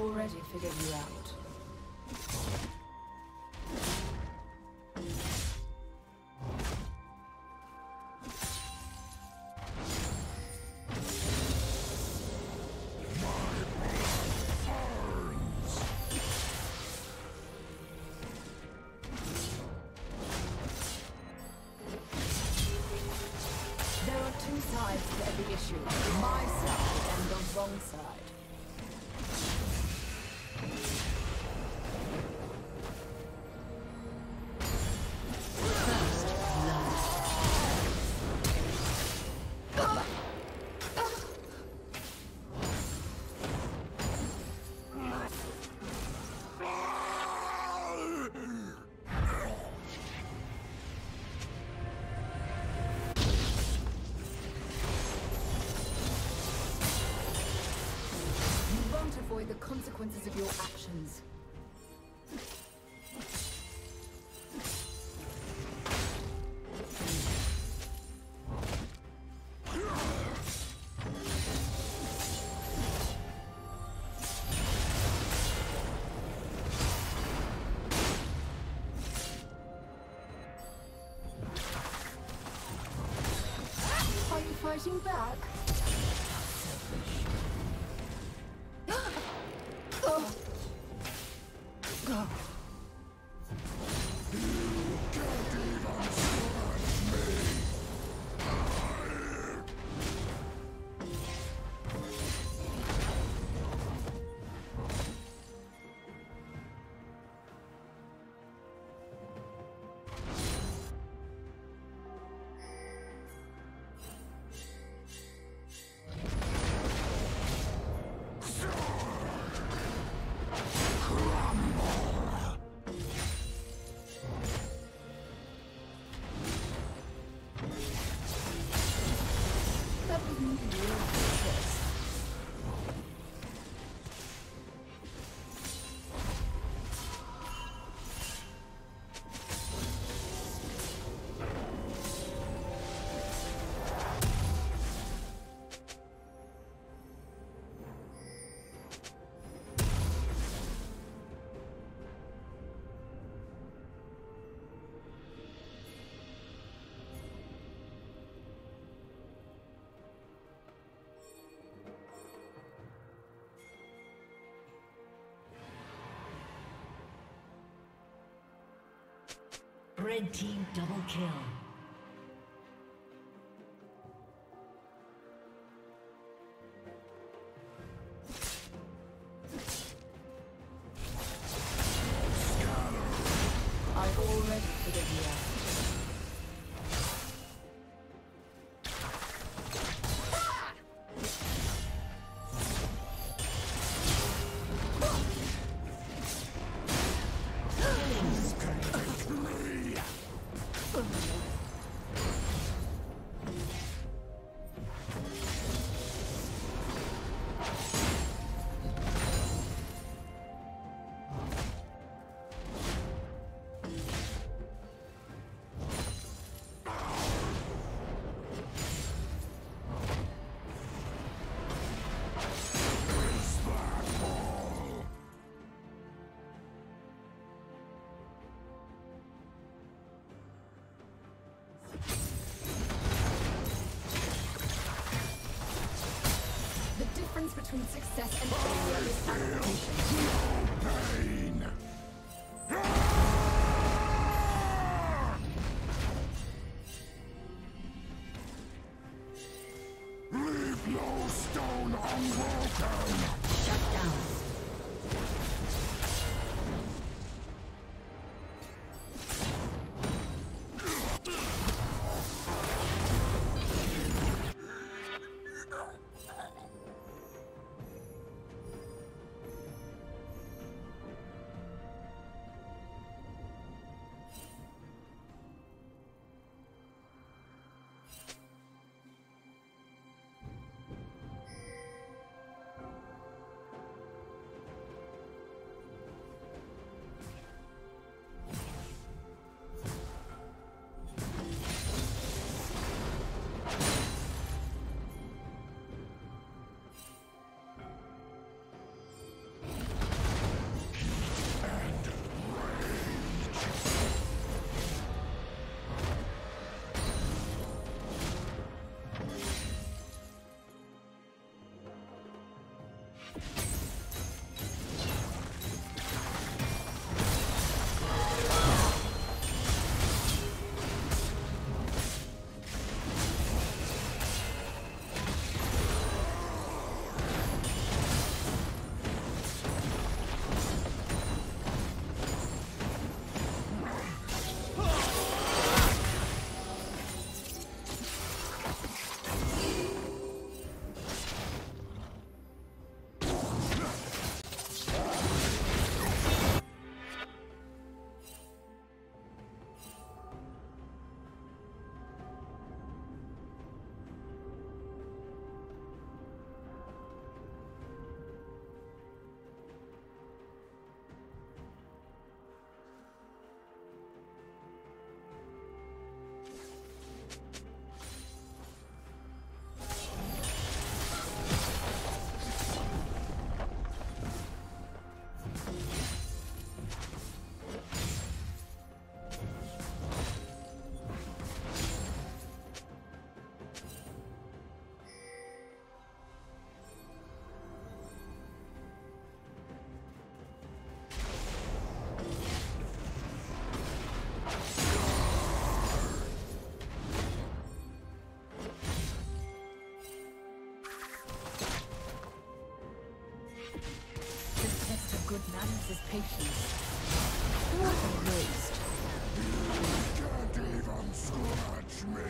Already figured you out. Consequences of your actions. Are you fighting back? Red team double kill. I've already figured you out. Between success and failure is manners is patience. What a waste. Can't even scratch me.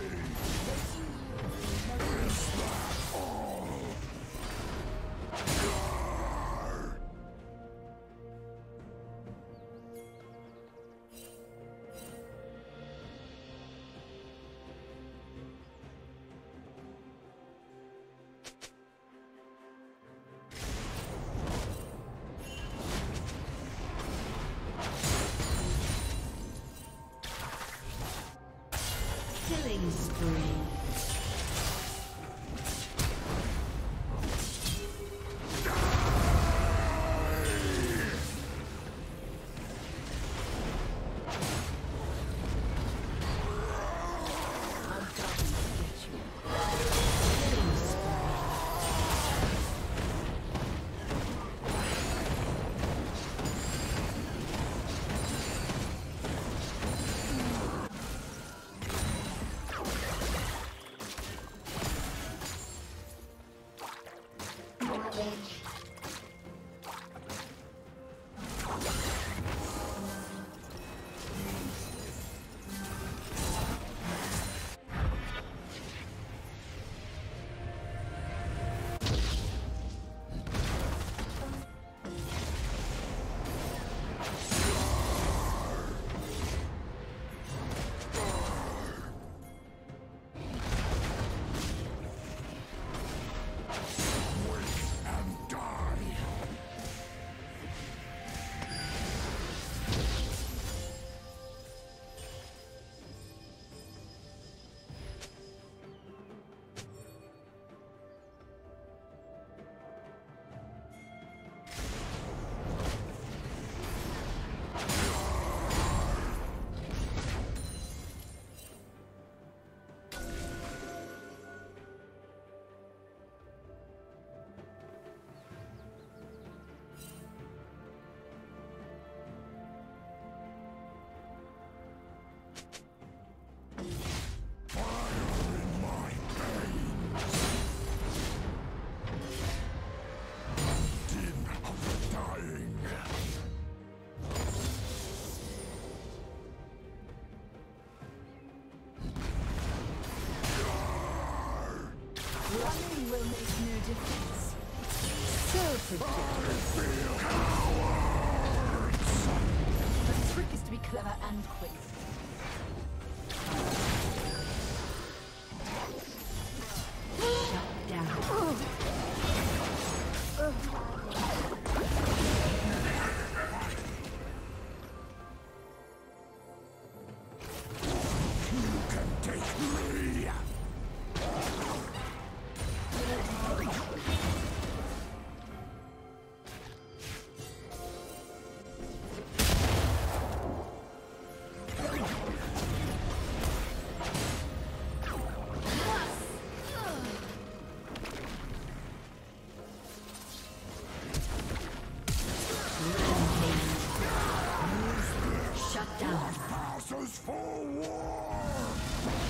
The trick is to be clever and quick. Down. Passes for war.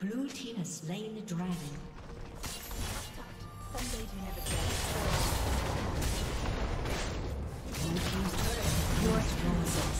Blue team has slain the dragon. Blue team's turret.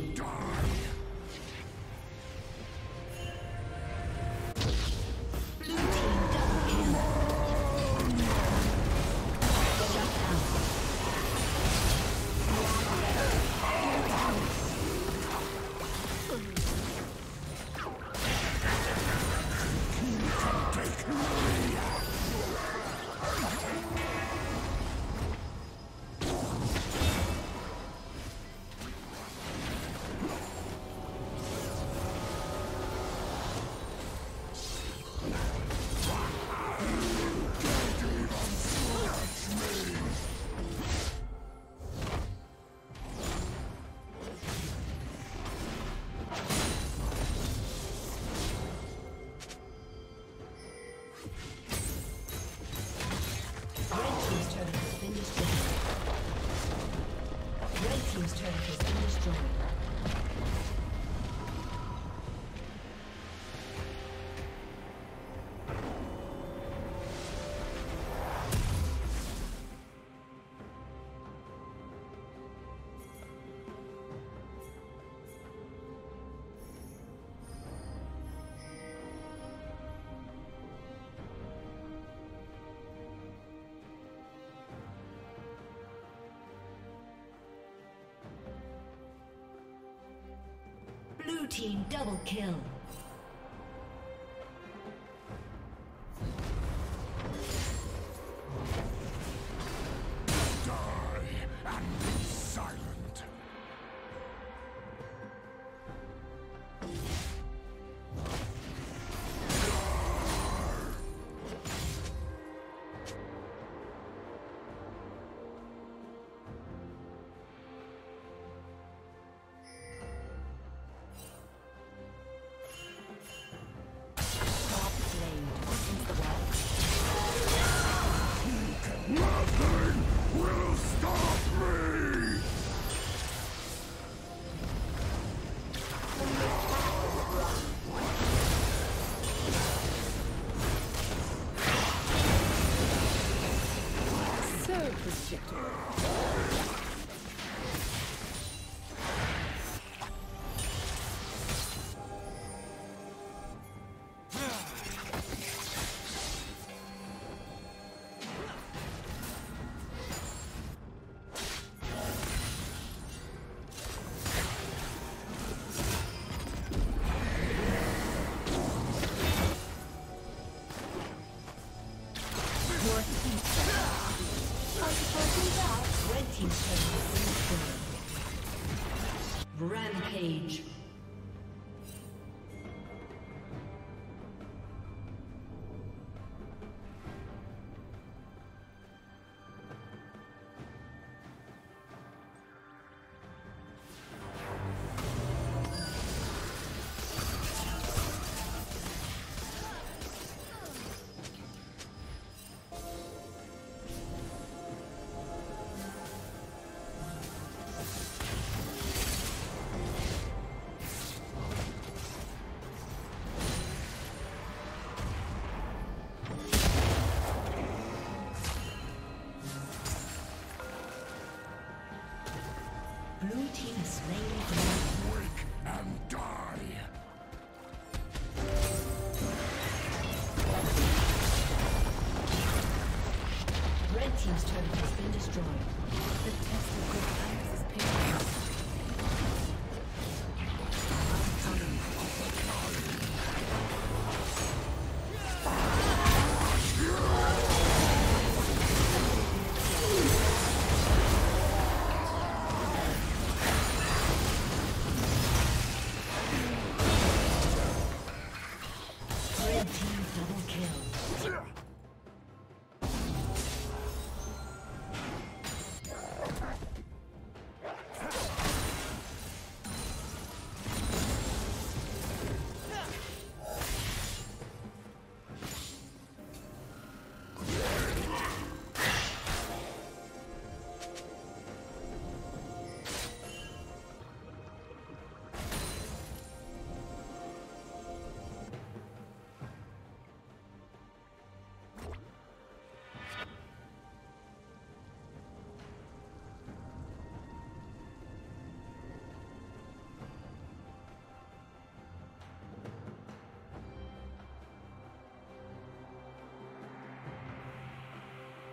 team double kill.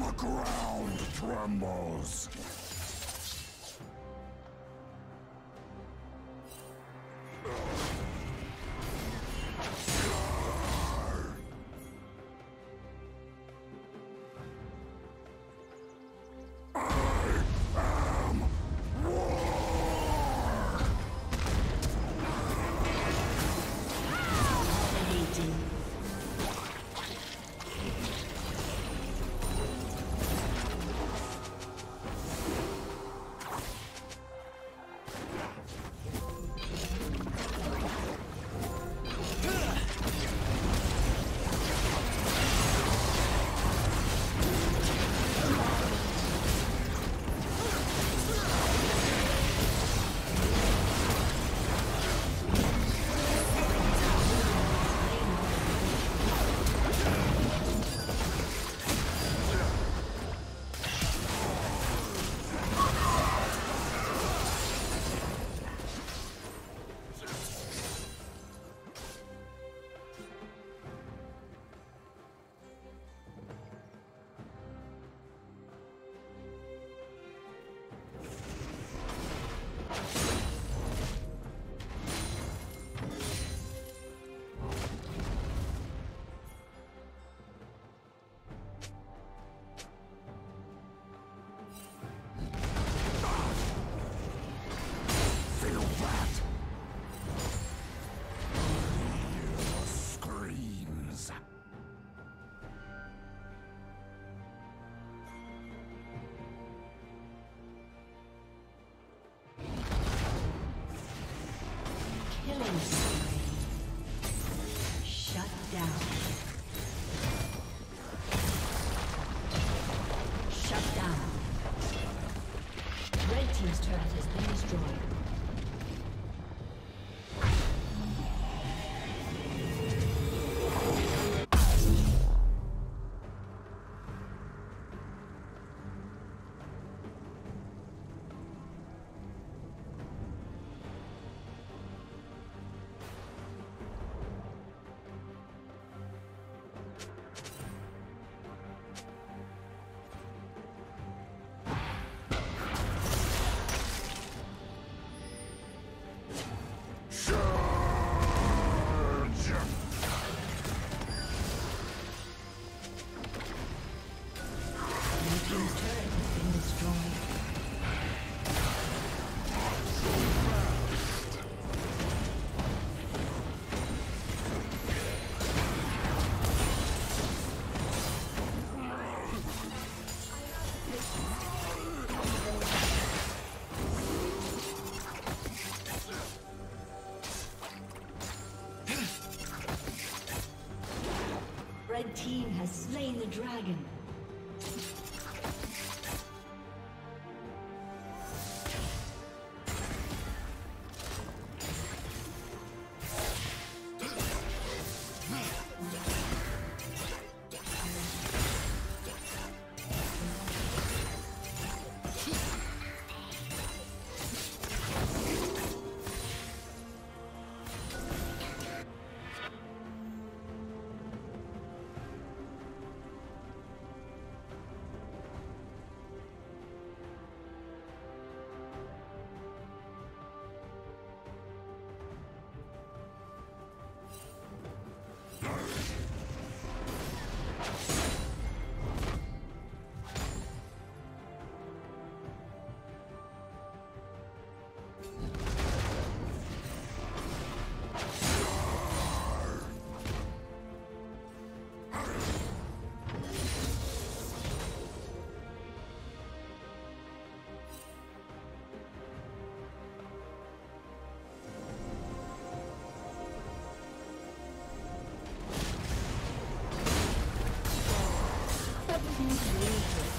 Ground trembles.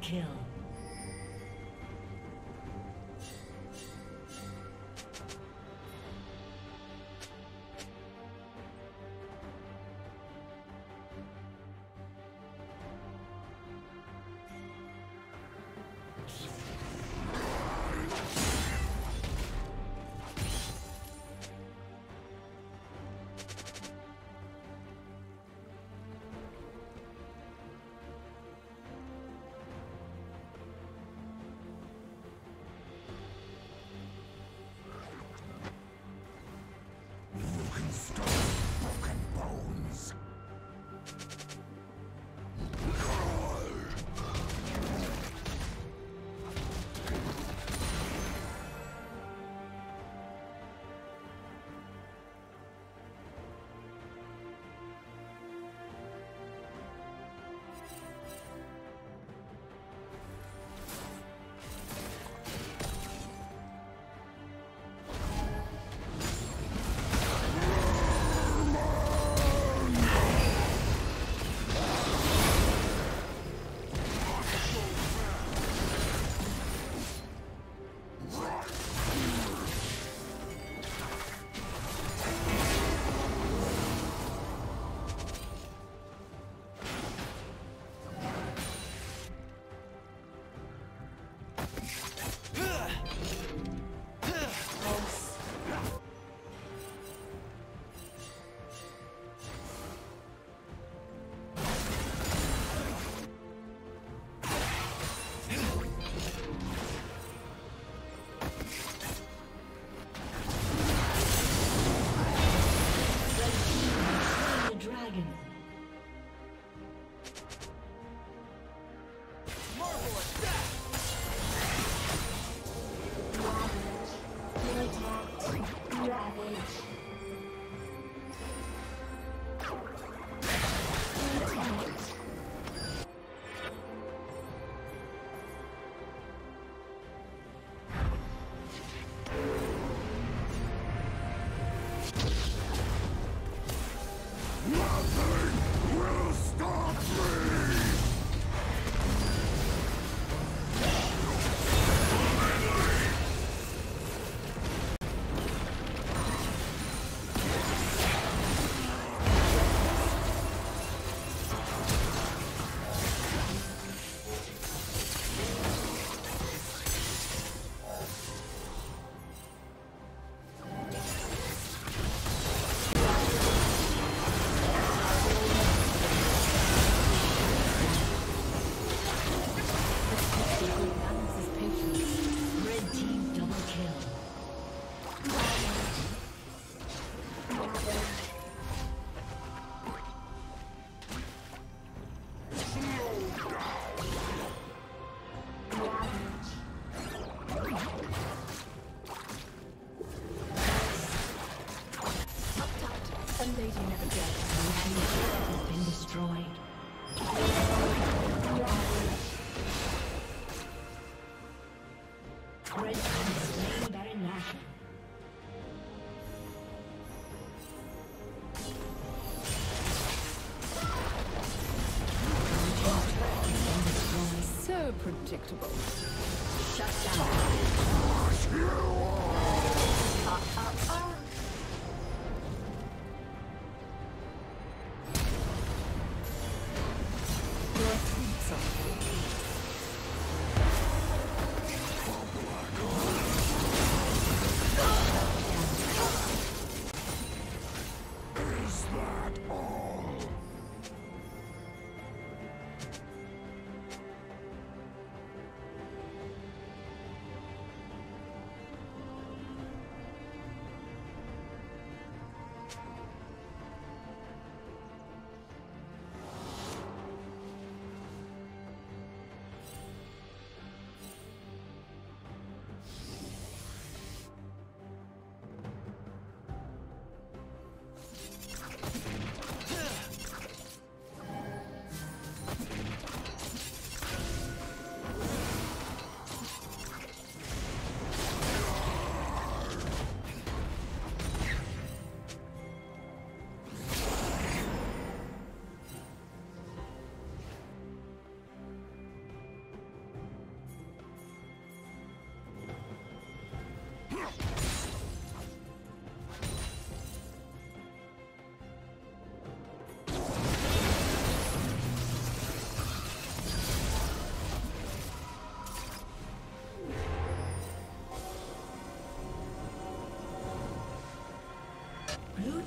Kill. Predictable.